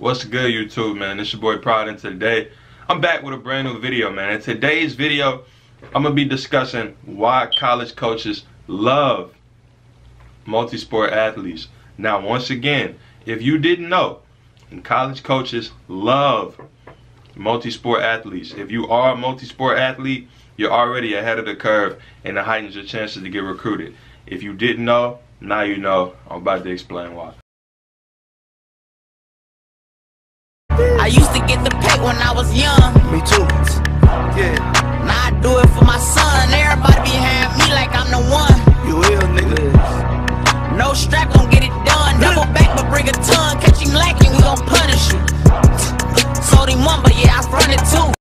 What's good YouTube man? It's your boy Prod and today I'm back with a brand new video man. In today's video I'm gonna be discussing why college coaches love multi-sport athletes. Now once again, if you didn't know, college coaches love multi-sport athletes. If you are a multi-sport athlete, you're already ahead of the curve and it heightens your chances to get recruited. If you didn't know, now you know. I'm about to explain why. I used to get the pay when I was young. Me too. Yeah. Now I do it for my son. Everybody behind me like I'm the one. You will, nigga. No strap gon' get it done. Double back but bring a ton. Catch him lacking, we gon' punish you. Sold him one, but yeah, I front it too.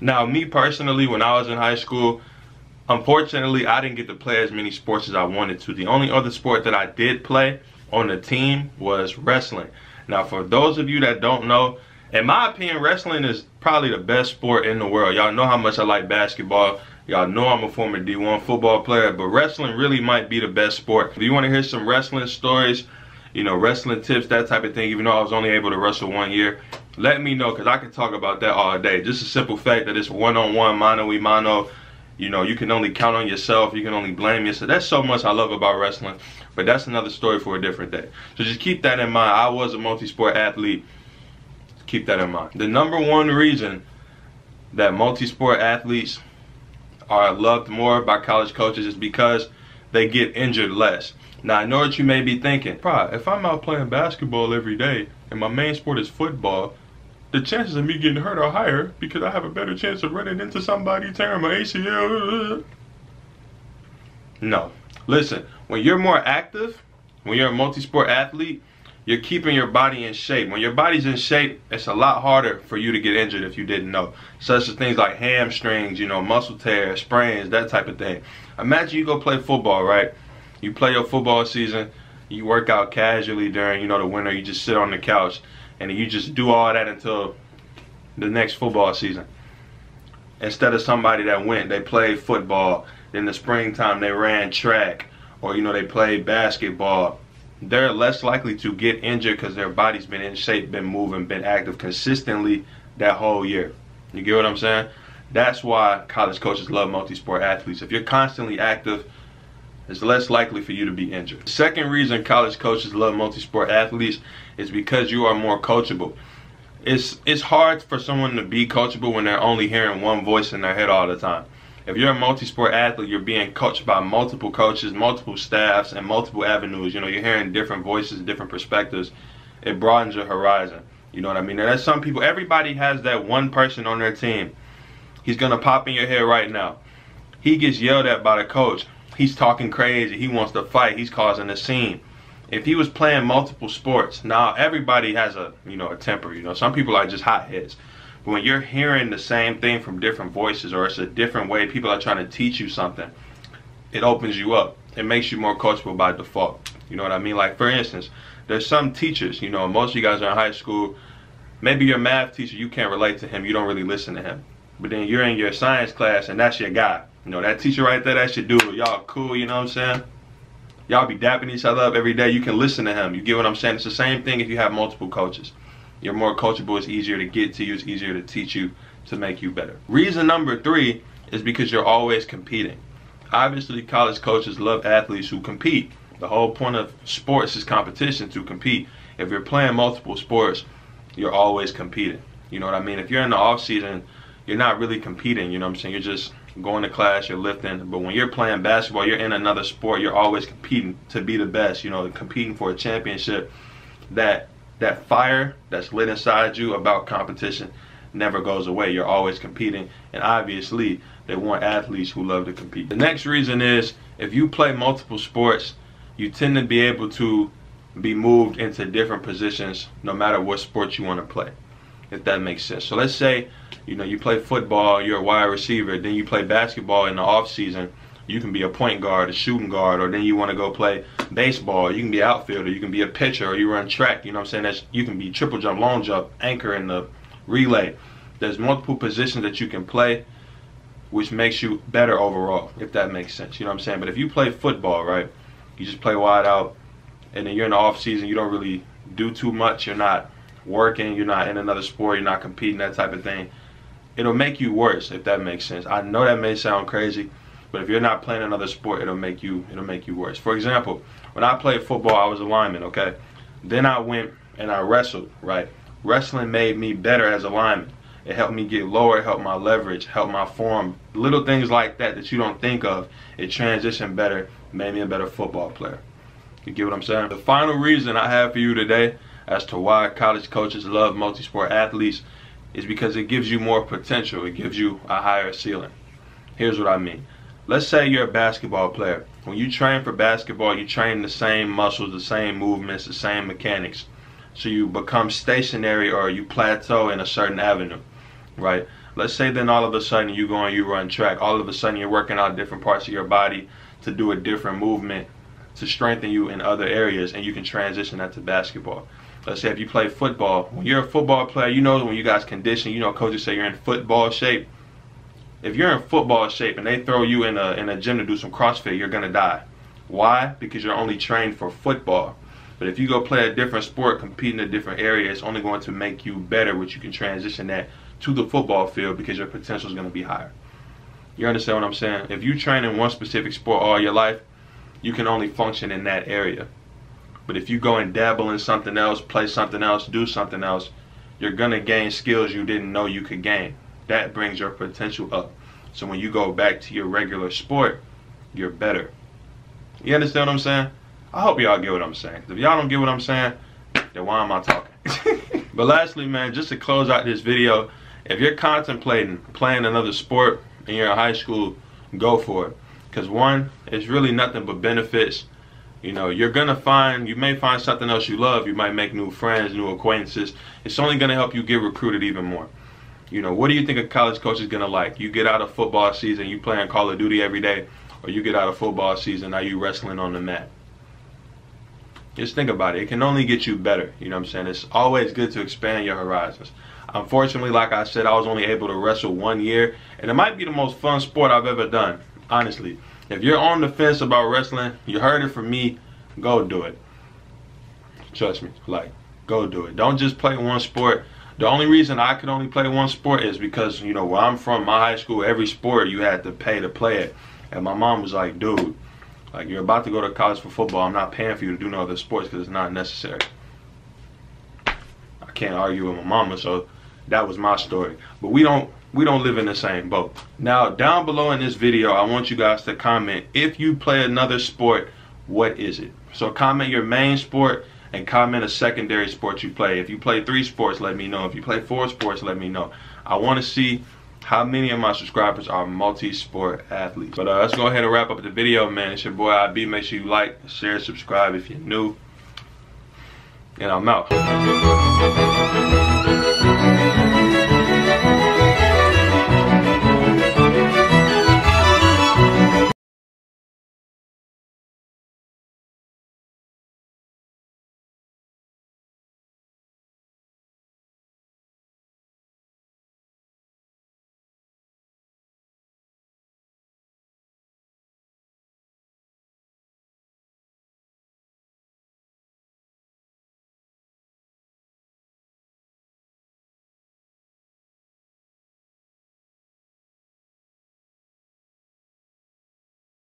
Now, me personally, when I was in high school, unfortunately, I didn't get to play as many sports as I wanted to. The only other sport that I did play on the team was wrestling. Now, for those of you that don't know, in my opinion, wrestling is probably the best sport in the world. Y'all know how much I like basketball. Y'all know I'm a former D1 football player, but wrestling really might be the best sport. If you want to hear some wrestling stories, you know, wrestling tips, that type of thing, even though I was only able to wrestle one year, let me know because I can talk about that all day. Just a simple fact that it's one-on-one, mano-y-mano, you know, you can only count on yourself. You can only blame yourself. That's so much I love about wrestling. But that's another story for a different day. So just keep that in mind. I was a multi-sport athlete. Keep that in mind. The number one reason that multi-sport athletes are loved more by college coaches is because they get injured less. Now I know what you may be thinking. If I'm out playing basketball every day and my main sport is football, the chances of me getting hurt are higher because I have a better chance of running into somebody, tearing my ACL. No. Listen, when you're more active, when you're a multi-sport athlete, you're keeping your body in shape. When your body's in shape, it's a lot harder for you to get injured if you didn't know. Such as things like hamstrings, you know, muscle tears, sprains, that type of thing. Imagine you go play football, right? You play your football season, you work out casually during, you know, the winter, you just sit on the couch and you just do all that until the next football season. Instead of somebody that went, they played football, in the springtime they ran track, or you know they played basketball. They're less likely to get injured because their body's been in shape, been moving, been active consistently that whole year. You get what I'm saying? That's why college coaches love multi-sport athletes. If you're constantly active, it's less likely for you to be injured. The second reason college coaches love multi-sport athletes is because you are more coachable. It's it's hard for someone to be coachable when they're only hearing one voice in their head all the time. If you're a multi-sport athlete, you're being coached by multiple coaches, multiple staffs, and multiple avenues. You know, you're hearing different voices, different perspectives. It broadens your horizon. You know what I mean? And there's some people, everybody has that one person on their team. He's going to pop in your head right now. He gets yelled at by the coach he's talking crazy. He wants to fight. He's causing a scene. If he was playing multiple sports, now everybody has a you know a temper. You know, some people are just hotheads. But when you're hearing the same thing from different voices, or it's a different way, people are trying to teach you something. It opens you up. It makes you more coachable by default. You know what I mean? Like for instance, there's some teachers. You know, most of you guys are in high school. Maybe your math teacher, you can't relate to him. You don't really listen to him. But then you're in your science class, and that's your guy you know, that teacher right there, that should do it. Y'all cool, you know what I'm saying? Y'all be dapping each other up every day. You can listen to him. You get what I'm saying? It's the same thing if you have multiple coaches. You're more coachable. It's easier to get to you. It's easier to teach you to make you better. Reason number three is because you're always competing. Obviously, college coaches love athletes who compete. The whole point of sports is competition to compete. If you're playing multiple sports, you're always competing. You know what I mean? If you're in the off season, you're not really competing. You know what I'm saying? You're just going to class, you're lifting. But when you're playing basketball, you're in another sport. You're always competing to be the best. You know, competing for a championship. That that fire that's lit inside you about competition never goes away. You're always competing, and obviously they want athletes who love to compete. The next reason is if you play multiple sports, you tend to be able to be moved into different positions no matter what sport you want to play if that makes sense. So let's say, you know, you play football, you're a wide receiver, then you play basketball in the off season. You can be a point guard, a shooting guard, or then you want to go play baseball. You can be outfielder, you can be a pitcher, or you run track. You know what I'm saying? That's you can be triple jump, long jump, anchor in the relay. There's multiple positions that you can play, which makes you better overall, if that makes sense. You know what I'm saying? But if you play football, right, you just play wide out, and then you're in the off season, you don't really do too much. You're not working, you're not in another sport, you're not competing, that type of thing. It'll make you worse if that makes sense. I know that may sound crazy, but if you're not playing another sport, it'll make you it'll make you worse. For example, when I played football, I was a lineman, okay? Then I went and I wrestled, right? Wrestling made me better as a lineman. It helped me get lower, it helped my leverage, helped my form. Little things like that that you don't think of. It transitioned better, made me a better football player. You get what I'm saying? The final reason I have for you today as to why college coaches love multi-sport athletes is because it gives you more potential. It gives you a higher ceiling. Here's what I mean. Let's say you're a basketball player. When you train for basketball, you train the same muscles, the same movements, the same mechanics. So you become stationary or you plateau in a certain avenue right? Let's say then all of a sudden you go and you run track. All of a sudden you're working out different parts of your body to do a different movement to strengthen you in other areas and you can transition that to basketball. Let's say if you play football, when you're a football player, you know when you guys condition, you know coaches say you're in football shape. If you're in football shape and they throw you in a in a gym to do some CrossFit, you're gonna die. Why? Because you're only trained for football. But if you go play a different sport, compete in a different area, it's only going to make you better, which you can transition that to the football field because your potential is going to be higher. You understand what I'm saying? If you train in one specific sport all your life, you can only function in that area. But if you go and dabble in something else, play something else, do something else, you're going to gain skills you didn't know you could gain. That brings your potential up. So when you go back to your regular sport, you're better. You understand what I'm saying? I hope y'all get what I'm saying. If y'all don't get what I'm saying, then why am I talking? but lastly, man, just to close out this video, if you're contemplating playing another sport and you're in high school, go for it. Because one, it's really nothing but benefits. You know, you're gonna find, you may find something else you love. You might make new friends, new acquaintances. It's only gonna help you get recruited even more. You know, what do you think a college coach is gonna like? You get out of football season, you playing Call of Duty every day, or you get out of football season, now you wrestling on the mat. Just think about it. It can only get you better. You know what I'm saying? It's always good to expand your horizons. Unfortunately, like I said, I was only able to wrestle one year, and it might be the most fun sport I've ever done, honestly. If you're on the fence about wrestling, you heard it from me, go do it. Trust me, like, go do it. Don't just play one sport. The only reason I could only play one sport is because, you know, where I'm from, my high school, every sport you had to pay to play it. And my mom was like, dude, like, you're about to go to college for football. I'm not paying for you to do no other sports because it's not necessary. I can't argue with my mama, so that was my story. But we don't we don't live in the same boat. Now, down below in this video, I want you guys to comment if you play another sport, what is it? So comment your main sport and comment a secondary sport you play. If you play three sports, let me know. If you play four sports, let me know. I want to see how many of my subscribers are multi-sport athletes. But uh, let's go ahead and wrap up the video, man. It's your boy IB. Make sure you like, share, subscribe if you're new. And I'm out.